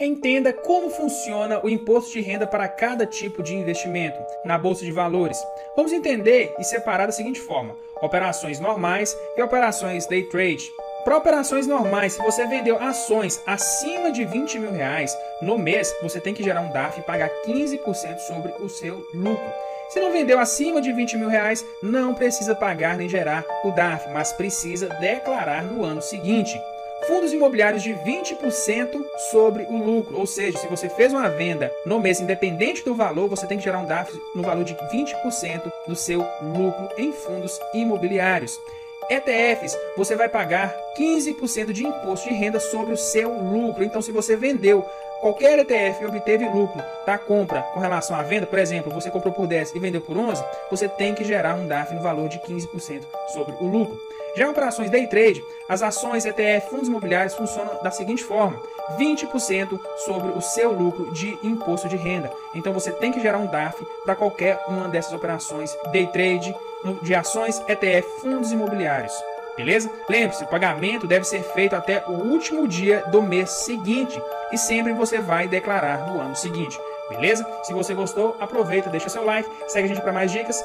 Entenda como funciona o imposto de renda para cada tipo de investimento na bolsa de valores. Vamos entender e separar da seguinte forma: operações normais e operações day trade. Para operações normais, se você vendeu ações acima de 20 mil reais no mês, você tem que gerar um DAF e pagar 15% sobre o seu lucro. Se não vendeu acima de 20 mil reais, não precisa pagar nem gerar o DAF, mas precisa declarar no ano seguinte fundos imobiliários de 20% sobre o lucro. Ou seja, se você fez uma venda no mês, independente do valor, você tem que gerar um DAF no valor de 20% do seu lucro em fundos imobiliários. ETFs, você vai pagar 15% de imposto de renda sobre o seu lucro. Então, se você vendeu qualquer ETF e obteve lucro da compra com relação à venda, por exemplo, você comprou por 10 e vendeu por 11, você tem que gerar um DAF no valor de 15% sobre o lucro. Já operações day trade, as ações, ETF, fundos imobiliários funcionam da seguinte forma: 20% sobre o seu lucro de imposto de renda. Então você tem que gerar um DAF para qualquer uma dessas operações day trade de ações, ETF, fundos imobiliários. Beleza? Lembre-se, o pagamento deve ser feito até o último dia do mês seguinte e sempre você vai declarar no ano seguinte. Beleza? Se você gostou, aproveita, deixa seu like, segue a gente para mais dicas.